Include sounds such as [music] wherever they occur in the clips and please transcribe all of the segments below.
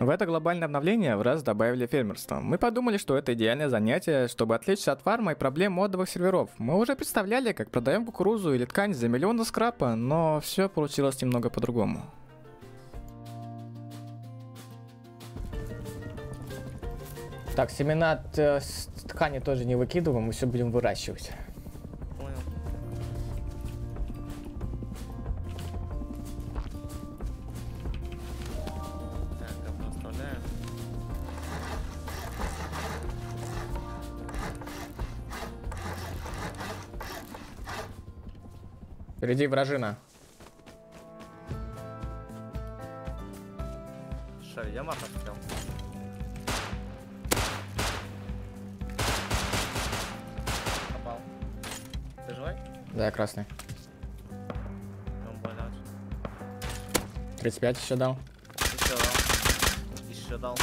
В это глобальное обновление в раз добавили фермерство. Мы подумали, что это идеальное занятие, чтобы отвлечься от фарма и проблем модовых серверов. Мы уже представляли, как продаем кукурузу или ткань за миллионы скрапа, но все получилось немного по-другому. Так, семена э, ткани тоже не выкидываем, мы все будем выращивать. Впереди вражина. Что, я мапа хотел. Попал. Ты живой? Да, я красный. Он блядь. 35 еще дал. Еще дал. Еще дал.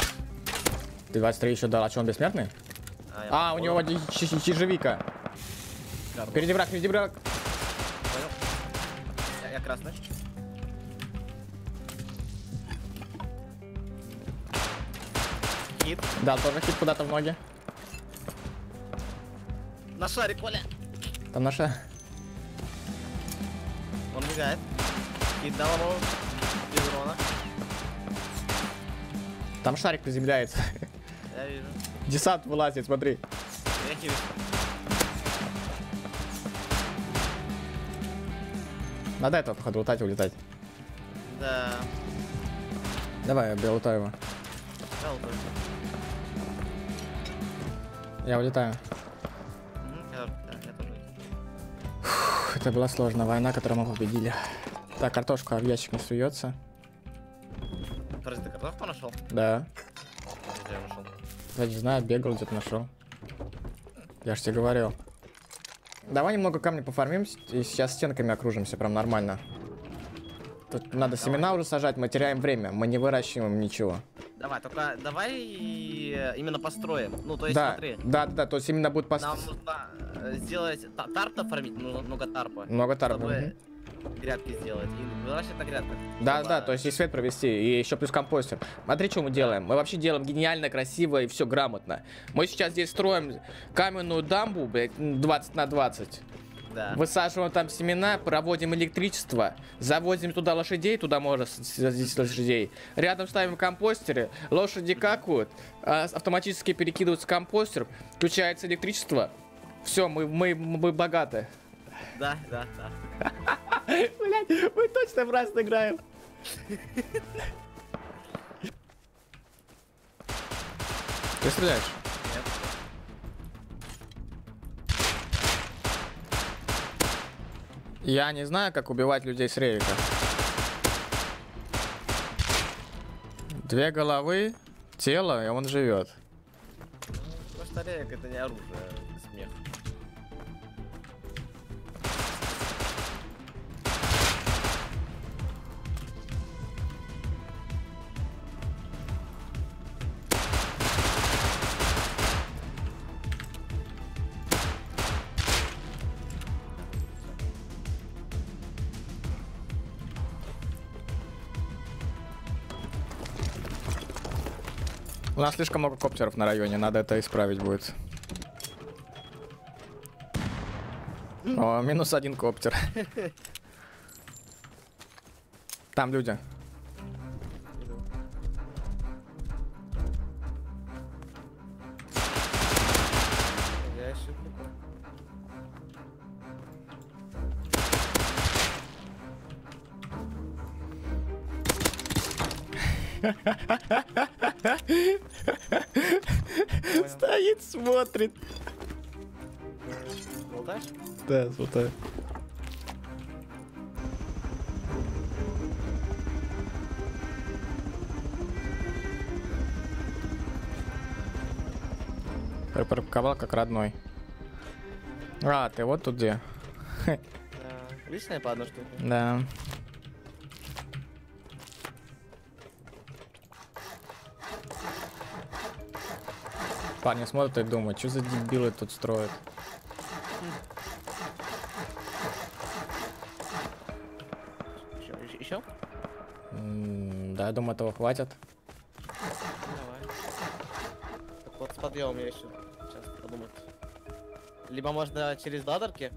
Ты 23 еще дал. А что, он бессмертный? я А, у него чижевика. Впереди враг, впереди враг. Понял. Я, я красный. Хит. Да, тоже хит куда-то в ноги. На шаре, Коля. Там наша... Он мигает. Хит дал ему. Без урона. Там шарик приземляется. Я вижу. Десант вылазит, смотри. Я хит. Надо этого, походу, лутать и улетать. Да. Давай, я лутаю его. Дал тоже. Я улетаю. Да. Фух, это была сложная война, которую мы победили. Так, картошка в ящик не суется. Подожди, ты картошку нашел? Да. Где я нашел? Я не знаю, бегал, где-то нашел. Я ж тебе говорил. Давай немного камня пофармим и сейчас стенками окружимся, прям нормально. Тут надо семена уже сажать, мы теряем время, мы не выращиваем ничего. Давай, только давай э, именно построим. Ну, то есть да, смотри. да, да, то есть именно будет пост... Нам нужно э, сделать та- тарп нафармить, нужно много тарпа. много тарпа. Чтобы грядки сделать. И выращивать на грядках. Да, Чтобы, да, то есть и свет провести, и еще плюс компостер. Смотри, что мы делаем. Мы вообще делаем гениально, красиво и все грамотно. Мы сейчас здесь строим каменную дамбу, блядь, 20 на 20. Да. Высаживаем там семена, проводим электричество, заводим туда лошадей, туда можно здесь лошадей. Рядом ставим компостеры, лошади какают, а, автоматически перекидывается компостер, включается электричество. Все, мы, мы, мы богаты. Да, да, да. [laughs] Блять, мы точно в раз играем. Ты стреляешь? Нет. Я не знаю, как убивать людей с ревика. Две головы, тело, и он живет. Просто рейк это не оружие, У нас слишком много коптеров на районе, надо это исправить будет. О, минус один коптер. [laughs] Там люди. Я еще прикол. Стоит, смотрит. Болтаешь? Да, смотрит. Припарковал как родной. А, ты вот тут где? Да. Личное по одной штуке. Да. Парни смотрят и думают, что за дебилы тут строят. Еще? Да, я думаю, этого хватит. подъем я еще. Сейчас подумать. Либо можно через ладерки.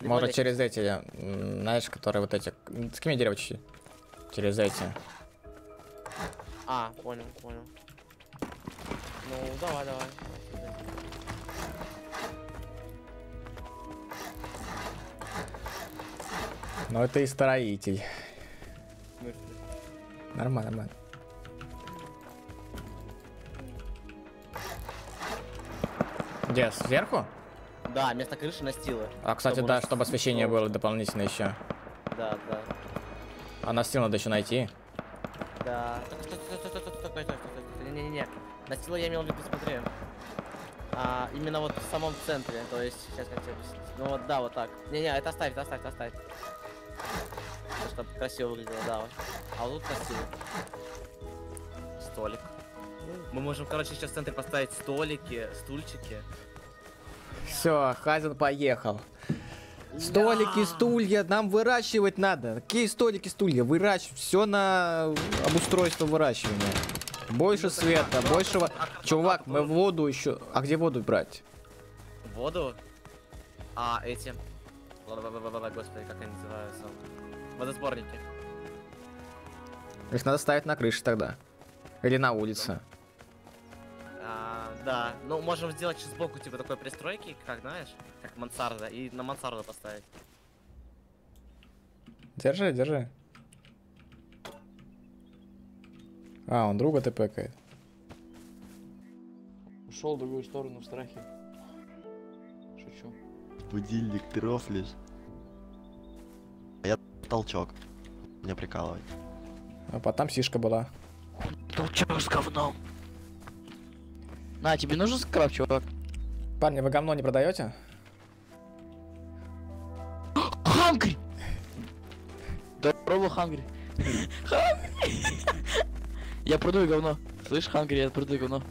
либо Может лестницы. через эти, знаешь, которые вот эти... Скинь дерево чуть-чуть. Через эти. А, понял, понял. Ну, давай, давай. Но это и строитель. Нормально, нормально. Где, сверху? Да, вместо крыши настила. А, кстати, чтобы да, нас... чтобы освещение было дополнительно еще. Да, да. А настил надо еще найти. Да. Не-не-не. Настила я имел в виду, смотри. А, именно вот в самом центре, то есть, сейчас как тебе Ну вот, да, вот так. Не-не, это оставь, это оставь, это оставь. Чтобы красиво выглядело, да. А вот тут настилы. Столик. Мы можем, короче, сейчас в центре поставить столики, стульчики. Все, Хазин поехал. Столики, стулья, нам выращивать надо. Какие столики, стулья? Выращивать. Все на обустройство выращивания. Больше света, большего. Чувак, мы воду еще. А где воду брать? Воду. А, эти. Господи, как они называются? Водосборники. Их надо ставить на крыше тогда. Или на улице. А, да. Ну, можем сделать сбоку типа такой пристройки, как знаешь, как мансарда, и на мансарду поставить. Держи, держи. А, он друга тпкает. Ушел в другую сторону в страхе. Шучу. Будильник, ты рофлишь. Я толчок. Не прикалывай. А потом сишка была. Толчок с говном. На, тебе нужен скраб, чувак? Парни, вы говно не продаете? Хангри! Да пробовал Хангри. Я продаю говно. Слышь, Хангри, я продаю говно.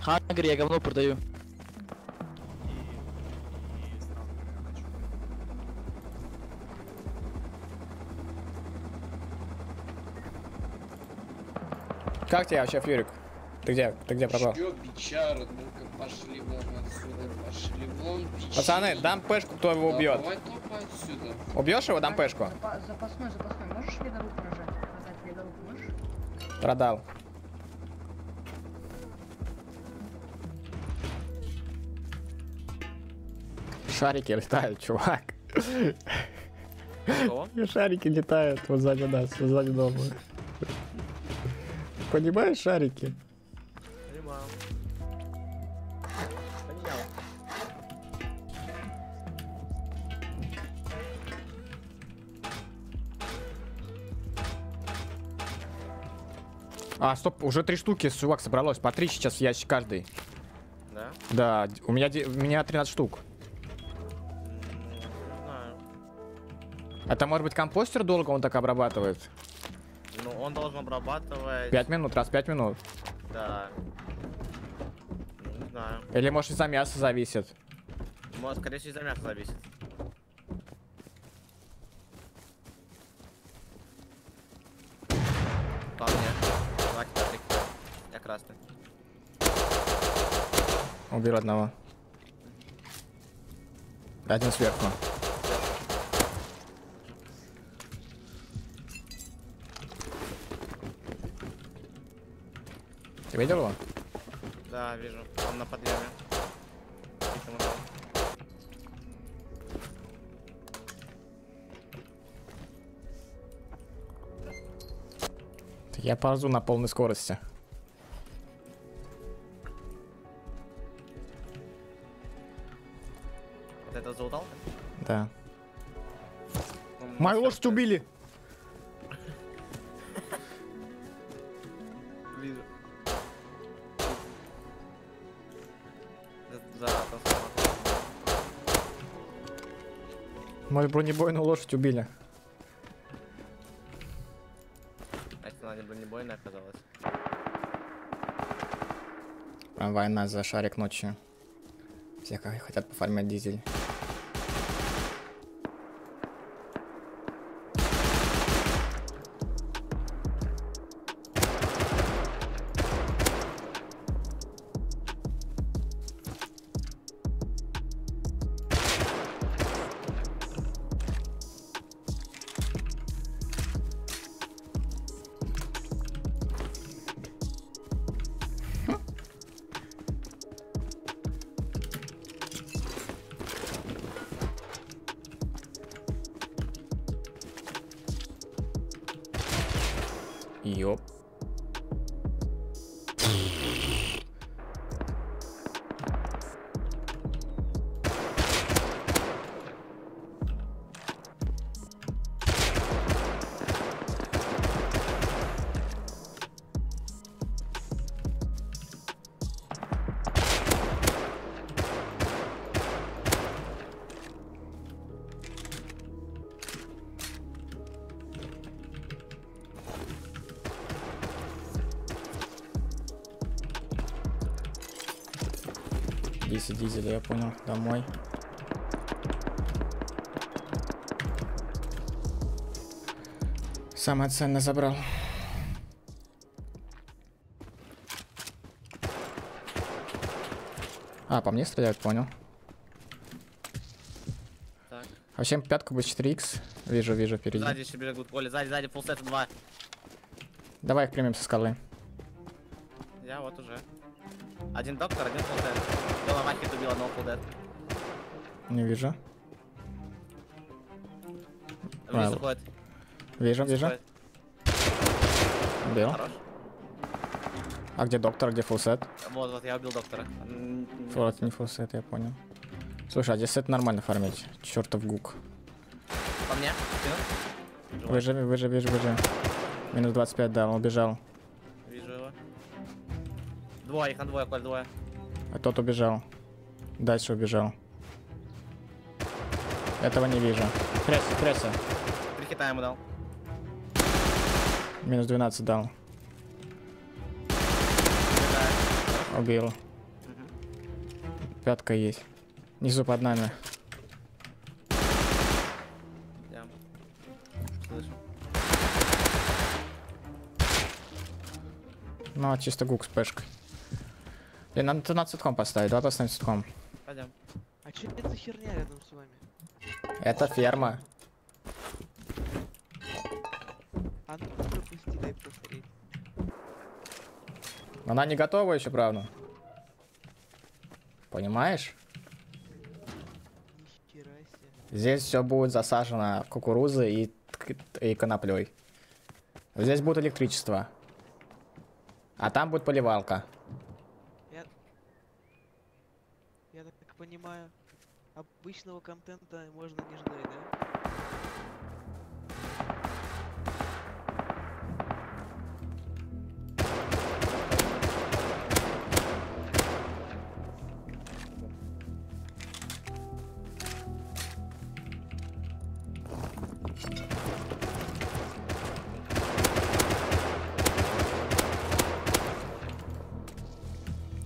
Хангри, я говно продаю. Как тебе вообще, Фьюрик? Ты где? Ты где пропал? Чё, бичара, ну-ка пошли вон отсюда, пошли вон, бичи. Пацаны, дам пешку, кто его убьет. Давай топай отсюда. Убьешь его, дам пешку. Запа- Запасной, запасной. Можешь ледоруб прожать? Продать ледоруб можешь? Продал. Шарики летают, чувак. [laughs] Шарики летают вот сзади нас, вот сзади дома. Понимаешь, шарики? Понимаю. Понял. А, стоп, уже три штуки, чувак, собралось. По три сейчас ящик каждый. Да? Да, у меня, у меня 13 штук. М, Не знаю. Это может быть компостер долго он так обрабатывает? Ну, он должен обрабатывать... 5 минут, раз 5 минут. Да. Не знаю. Или может из-за мяса зависит. Может, скорее всего, из-за мяса зависит. По мне. Давайте, Патрик. Я красный. Убил одного. Один сверху. Ты видел его? Да, вижу. Он на подъеме. Я ползу на полной скорости. Вот это заудал? Да. Он Мою лошадь убили! Мою бронебойную лошадь убили. Значит, она не бронебойная оказалась. Война за шарик ночью. Все хотят пофармить дизель. Дизель, дизель, я понял. Домой. Самое ценное забрал. А, по мне стреляют, понял. Так. Вообще пятку будет 4х. Вижу, вижу впереди. Сзади еще бегут, Коля, сзади, сзади, фулсет 2. Давай их примем со скалы. Я вот уже. Один доктор, один фулсет. Белла Махит убил одного фулдет. Не вижу. Вниз уходит. Вижу, вижу. Убил. Хорош. А где доктор, где фулсет? Вот, вот, я убил доктора. М, Вот, не фулсет, я понял. Слушай, а здесь это нормально фармить. Чертов гук. По мне? Выживи, выживи, выживи. Минус 25 дал, он убежал. Двое, их на двое, Коль, двое. А тот убежал. Дальше убежал. Этого не вижу. Пресса, пресса. Три хита ему дал. Минус 12 дал. Убил. Мгм. Пятка есть. Внизу под нами. Я. Ну, а чисто гук с пешкой. Блин, надо это на цитком поставить. Давай поставим цитком. Пойдем. А что это за херня рядом с вами? Это ферма. А ну пропусти, дай посмотреть. Она не готова еще, правда. Понимаешь? Здесь все будет засажено кукурузой и, и коноплей. Здесь будет электричество. А там будет поливалка. Я понимаю, обычного контента можно не ждать, да?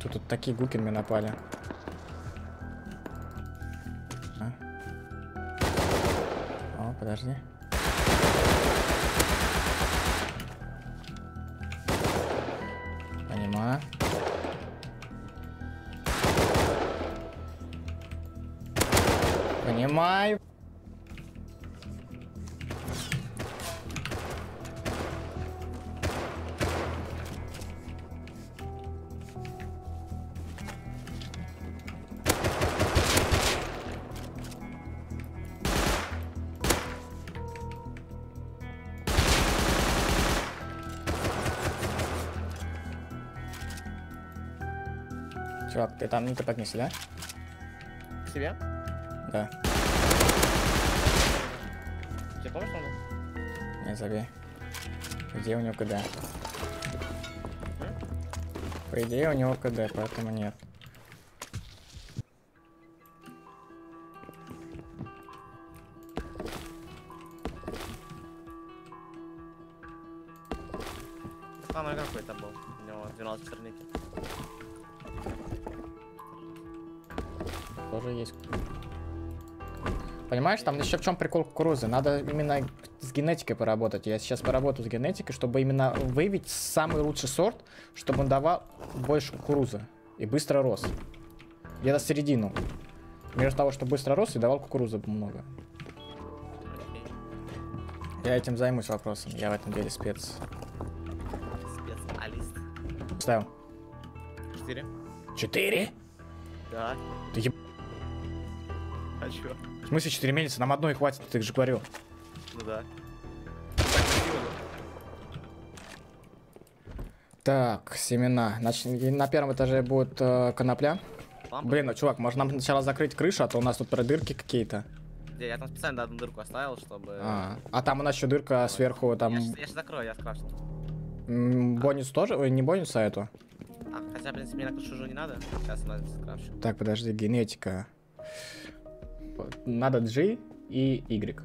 Тут, тут такие гуки на меня напали. Подожди. Понимаю. Понимаю. Чувак, ты там не топотнись, да? К себе? Да. Тебе нужно? Не забей. Идее у него КД. По идее у него КД, поэтому нет. Понимаешь, там еще в чем прикол кукурузы? Надо именно с генетикой поработать. Я сейчас поработаю с генетикой, чтобы именно выявить самый лучший сорт, чтобы он давал больше кукурузы и быстро рос. Где-то середину. Между того, что быстро рос и давал кукурузы много. Я этим займусь вопросом. Я в этом деле спец. Специалист. Ставил. 4. Четыре? Да. Ты еб... А чё? В смысле 4 месяца? Нам одной хватит, ты же говорил. Ну да. Так, семена. Значит, на первом этаже будет э, конопля. Лампа? Блин, ну чувак, может нам сначала закрыть крышу, а то у нас тут дырки какие-то. Где? Я там специально одну дырку оставил, чтобы... А, а там у нас еще дырка сверху, там Я сейчас закрою, я скрафтил. м, бонус тоже, ой, не бонус, а эту. А, хотя, в принципе, мне на крышу уже не надо. Сейчас она скрафчу. Так, подожди, генетика. Надо G и Y.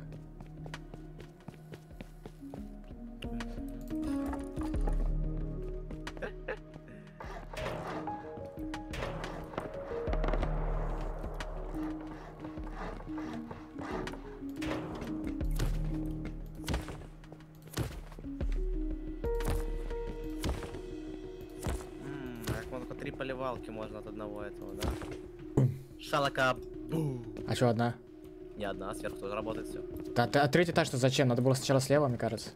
Три поливалки можно от одного этого, да? Шалака. А что, одна? Не одна, сверху тоже работает все. Да, а третий этаж-то зачем? Надо было сначала слева, мне кажется.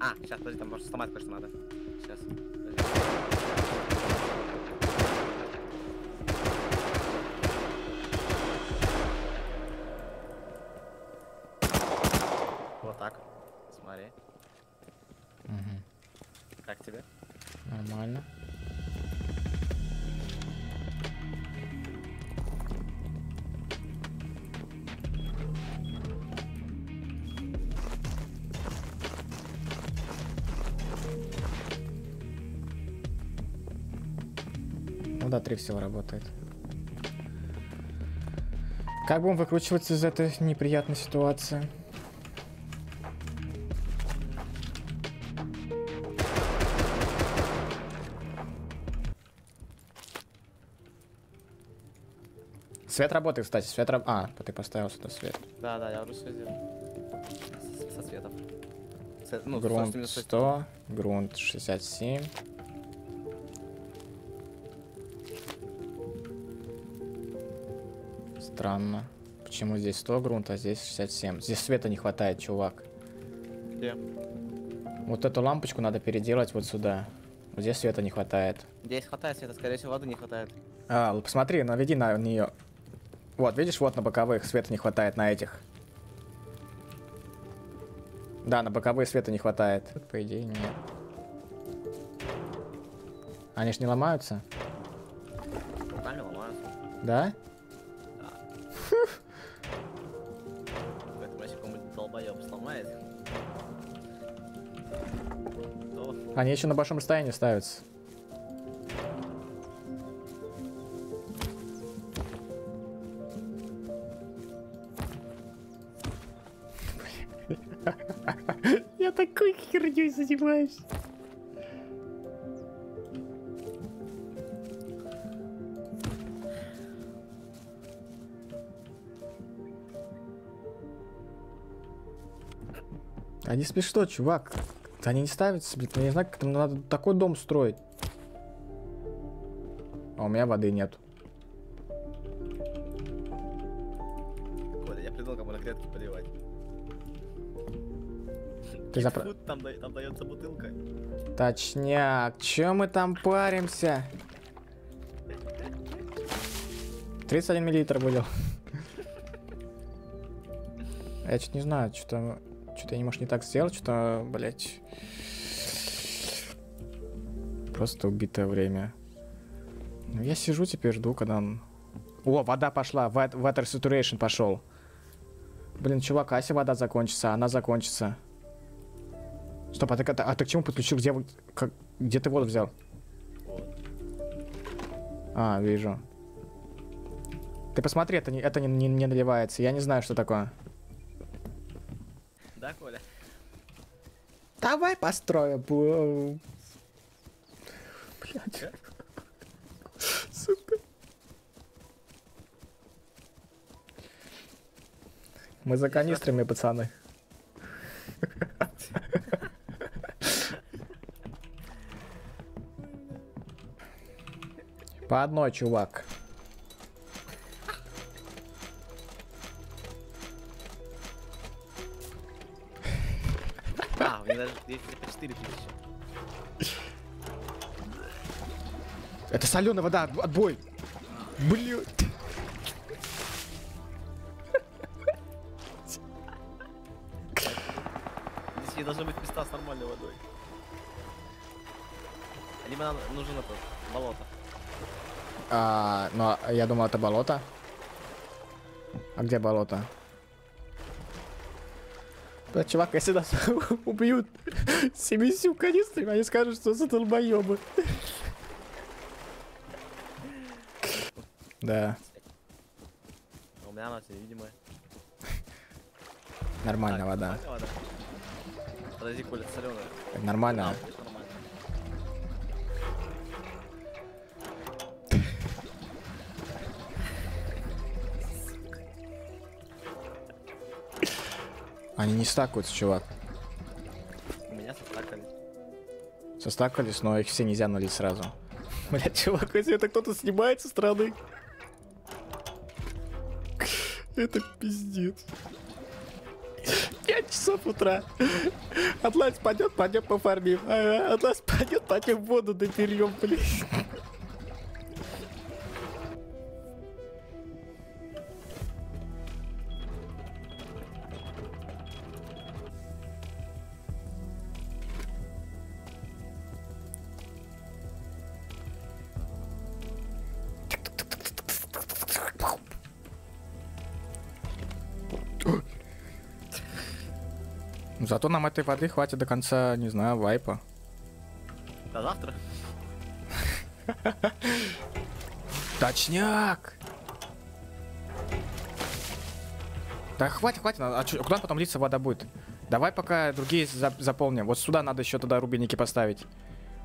А, сейчас, подожди, там может сломать кое-что надо. Да, три всего работает. Как будем выкручиваться из этой неприятной ситуации? Свет работает, кстати. Свет раб... А, ты поставил сюда свет. Да, да, я уже все сделал. С- Со светом. С- Ну, грунт собственно, со- 100, грунт 67. Странно. Почему здесь 100 грунт, а здесь 67? Здесь света не хватает, чувак. Где? Вот эту лампочку надо переделать вот сюда. Вот здесь света не хватает. Здесь хватает света, скорее всего, воды не хватает. А, посмотри, наведи на нее. Вот, видишь, вот на боковых света не хватает на этих. Да, на боковые света не хватает. Тут, по идее, нет. Они ж не ломаются, Нормально ломаются. да? Они еще на большом расстоянии ставятся. [laughs] Я такой херней занимаюсь. Они смешно, чувак. Они не ставятся, блин. Я не знаю, как там надо такой дом строить. А у меня воды нет. Коля, я придумал, как можно клетки поливать. Ты запра- там, там дается бутылка. Точняк. Чё мы там паримся? 31 миллилитр выдел. [laughs] Я чуть не знаю, что-то... Что-то я не может не так сделать, что, блять. Просто убитое время. Ну, я сижу теперь, жду, когда он... О, вода пошла, Water Saturation пошел. Блин, чувак, а если вода закончится? Она закончится. Стоп, а ты, а ты к чему подключил? Где, как- где ты воду взял? А, вижу. Ты посмотри, это это не, не- не наливается. Я не знаю, что такое. Да, Коля? Давай построим. Блять. Сука. Мы за канистрами, пацаны. По одной, чувак. Соленая вода, отб- отбой. Блин. Здесь не должны быть места с нормальной водой. Либо нам нужен этот, болото. А, ну, а я думал, это болото. А где болото? Да, чувак, если нас [laughs] убьют семью канистрами, они скажут, что за долбоебы. Да, А У меня она невидимая. [laughs] нормальная вода. Подожди, Коля, соленая. Нормально. Они не стакаются, чувак. У меня состакали. Состакались, но их все нельзя налить сразу. [laughs] Блять, чувак, если это кто-то снимает со стороны. Это пиздец. 5 часов утра. Атлас пойдет, пойдем пофармим. Атлас пойдет, пойдем воду доберем, блин. Зато нам этой воды хватит до конца, не знаю, вайпа. До завтра. Точняк! Да хватит, хватит, а чё- куда потом литься вода будет? Давай пока другие за- заполним. Вот сюда надо еще тогда рубинники поставить.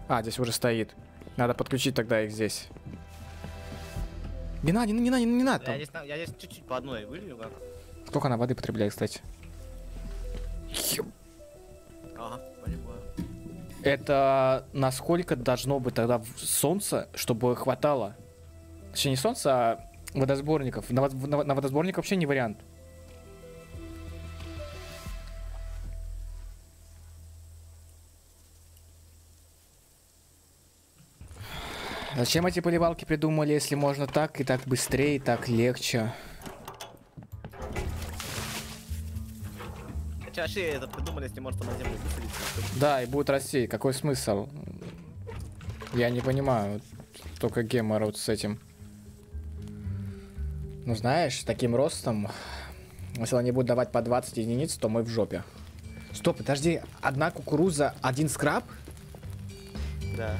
А, здесь уже стоит. Надо подключить тогда их здесь. Не надо, не, не надо, не надо. Я здесь, на- я здесь чуть-чуть по одной вылью, как. Сколько она воды потребляет, кстати? Ё- Ага, понимаю. Это насколько должно быть тогда солнце, чтобы хватало? Точнее, не солнце, а водосборников. На, на- на водосборник вообще не вариант. Зачем эти поливалки придумали, если можно так и так быстрее, и так легче? Че, вообще это придумали, если может на землю высадиться? чтобы- Да, и будет расти. Какой смысл? Я не понимаю. Только гемор вот с этим. Ну, знаешь, таким ростом, если они будут давать по 20 единиц, то мы в жопе. Стоп, подожди, одна кукуруза, один скраб? Да.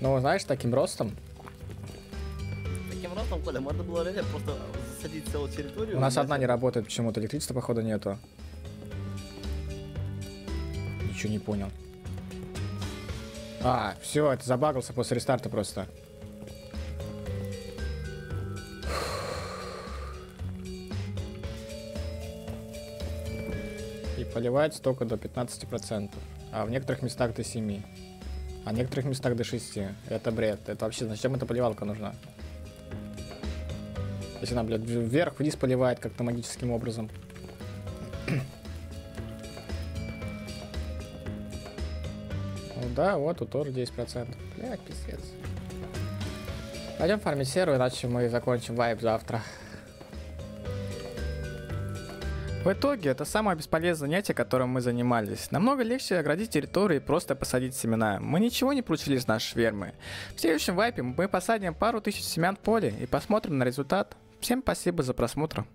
Ну, знаешь, таким ростом. Ростом, Коля, можно было реально просто засадить целую территорию. У нас одна не работает почему-то, электричества, походу, нету. Ничего не понял. А, все, это забагался после рестарта просто. И поливается только до 15%. А в некоторых местах до 7. А в некоторых местах до 6. Это бред. Это вообще зачем эта поливалка нужна? Если она, блядь, вверх-вниз поливает как-то магическим образом. [clears throat] Ну да, вот тут тоже 10%. Блядь, пиздец. Пойдем фармить серу, иначе мы закончим вайп завтра. В итоге, это самое бесполезное занятие, которым мы занимались. Намного легче оградить территорию и просто посадить семена. Мы ничего не получили из нашей фермы. В следующем вайпе мы посадим пару тысяч семян в поле и посмотрим на результат. Всем спасибо за просмотр.